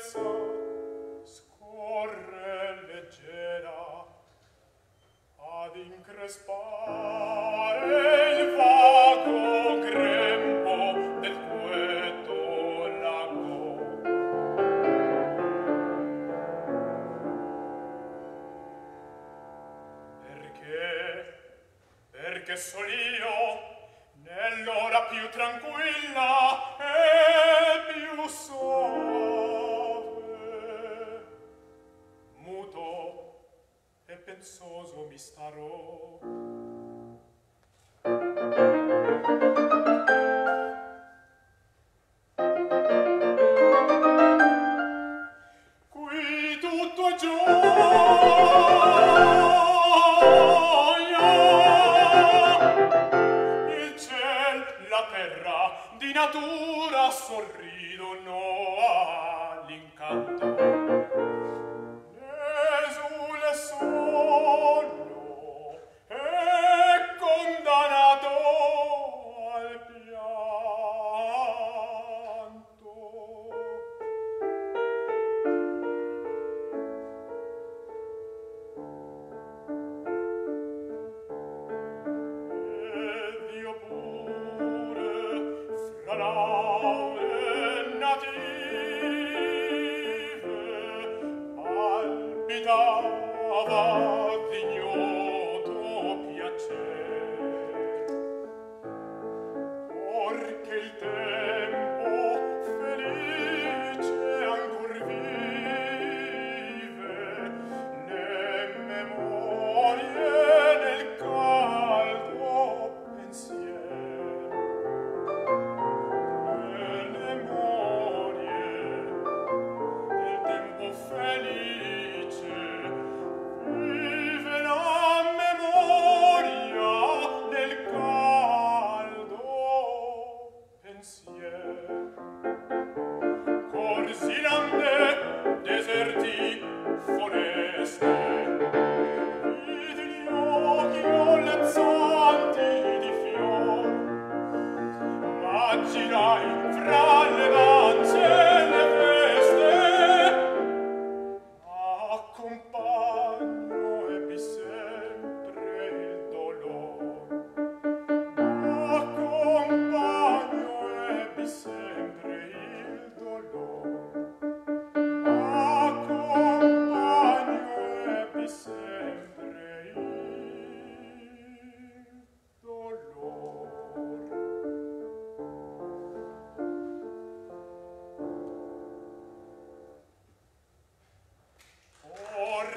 leggerezza scorre leggera ad increspare il vago grembo del queto lago. Perché, perché sol solio nell'ora più tranquilla e più sola pensoso mi starò. Qui tutto è gioia. Il ciel la terra di natura sorridono all'incanto native, palpitava di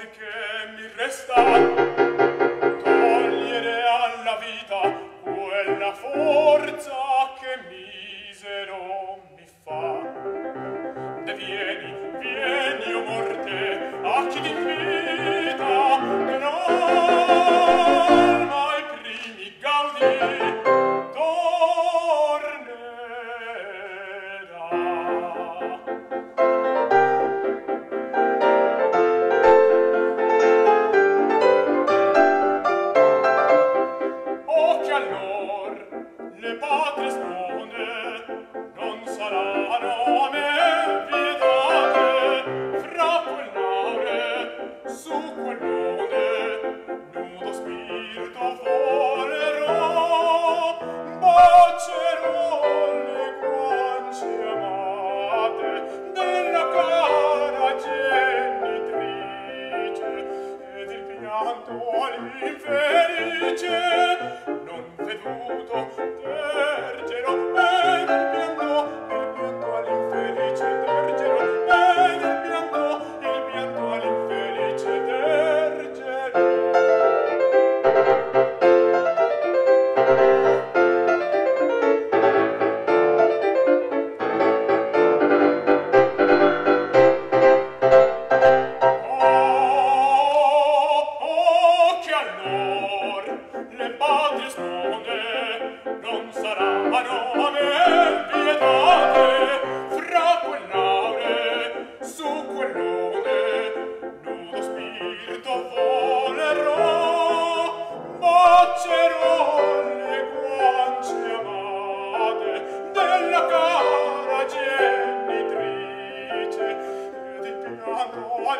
perché mi resta felice non veduto